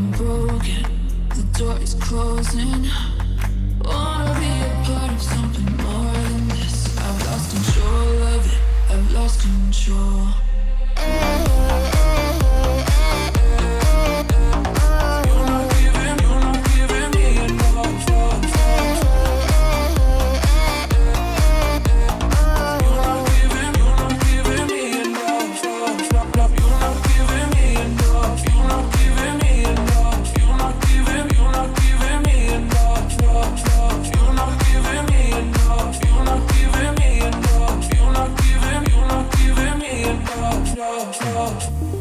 I'm broken, the door is closing. Wanna be a part of something more than this. I've lost control of it, I've lost control. no, no.